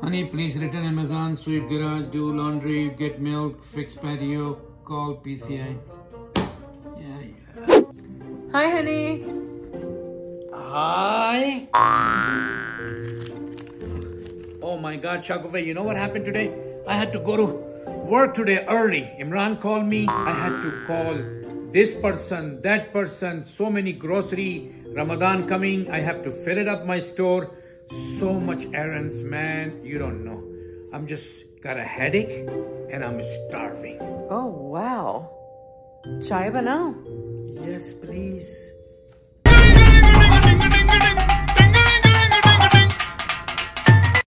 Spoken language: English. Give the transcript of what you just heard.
Honey, please return Amazon, sweep garage, do laundry, get milk, fix patio, call PCI. Yeah, yeah. Hi, honey. Hi. Oh my God, Shagufay, you know what happened today? I had to go to work today early. Imran called me. I had to call this person, that person, so many grocery, Ramadan coming. I have to fill it up my store. So much errands, man. You don't know. I'm just got a headache and I'm starving. Oh, wow. Chai banao. Yes, please.